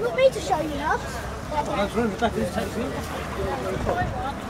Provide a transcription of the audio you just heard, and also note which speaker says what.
Speaker 1: want me to show you, love?
Speaker 2: Back in the taxi.